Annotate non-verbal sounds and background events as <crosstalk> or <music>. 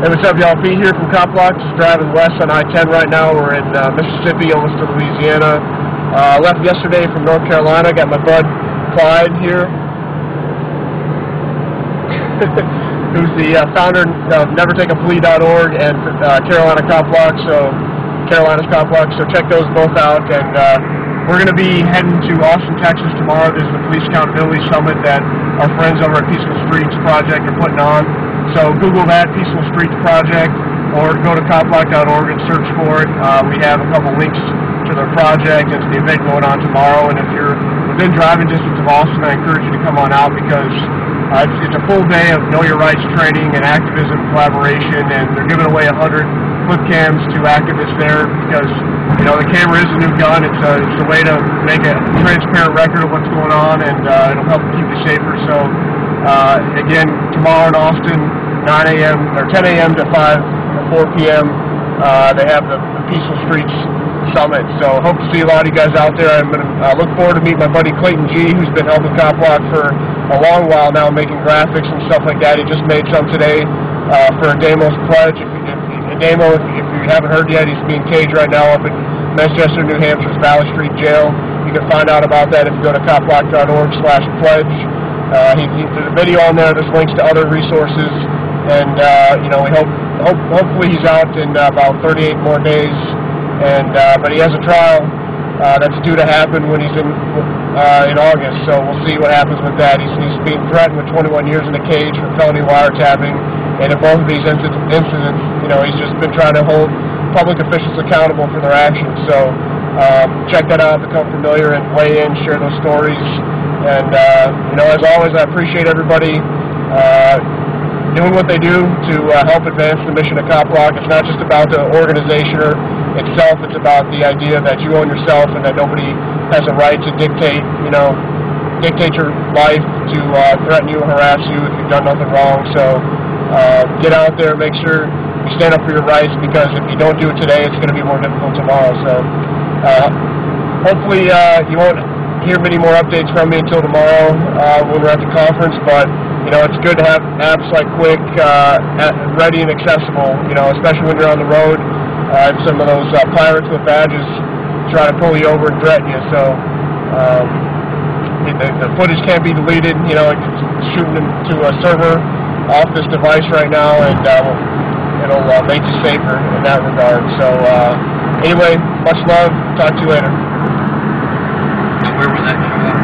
Hey, what's up, y'all? Pete here from Cop Block. Just driving west on I-10 right now. We're in uh, Mississippi, almost to Louisiana. Uh, left yesterday from North Carolina. Got my bud Clyde here, <laughs> who's the uh, founder of NeverTakeAPlea.org and uh, Carolina Cop Block. So Carolina's Cop Block. So check those both out. And uh, we're going to be heading to Austin, Texas tomorrow. There's the Police Accountability Summit that our friends over at Peaceful Streets Project are putting on. So Google that, Peaceful Streets Project, or go to copblock.org and search for it. Uh, we have a couple links to their project and to the event going on tomorrow. And if you're within driving distance of Austin, I encourage you to come on out because uh, it's, it's a full day of Know Your Rights training and activism collaboration, and they're giving away 100 flip cams to activists there because, you know, the camera is a new gun. It's a, it's a way to make a transparent record of what's going on, and uh, it'll help keep you safer. So, uh, again, tomorrow in Austin, 9 a.m. or 10 a.m. to 5 or 4 p.m. Uh, they have the, the Peaceful Streets Summit. So hope to see a lot of you guys out there. I'm going to uh, look forward to meeting my buddy Clayton G, who's been helping Cop Block for a long while now, making graphics and stuff like that. He just made some today uh, for Ademo's Pledge. If, if, if, if, if you haven't heard yet, he's being caged right now up in Manchester, New Hampshire's Valley Street Jail. You can find out about that if you go to copblock.org slash pledge. Uh, he, he, there's a video on there. There's links to other resources, and uh, you know we hope, hope hopefully he's out in uh, about 38 more days. And uh, but he has a trial uh, that's due to happen when he's in uh, in August. So we'll see what happens with that. He's, he's being threatened with 21 years in a cage for felony wiretapping, and in both of these incidents, incidents, you know, he's just been trying to hold public officials accountable for their actions. So um, check that out, become familiar, and weigh in, share those stories. And, uh, you know, as always, I appreciate everybody uh, doing what they do to uh, help advance the mission of Cop Block. It's not just about the organization or itself, it's about the idea that you own yourself and that nobody has a right to dictate, you know, dictate your life, to uh, threaten you, harass you if you've done nothing wrong. So uh, get out there, make sure you stand up for your rights because if you don't do it today, it's going to be more difficult tomorrow. So uh, hopefully uh, you won't hear many more updates from me until tomorrow uh, when we're at the conference, but you know, it's good to have apps like Qik uh, ready and accessible, you know, especially when you're on the road. Uh, some of those uh, pirates with badges try to pull you over and threaten you, so um, the, the footage can't be deleted, you know, it's shooting to a server off this device right now, and uh, it'll uh, make you safer in that regard. So uh, anyway, much love, talk to you later. Where will that show up?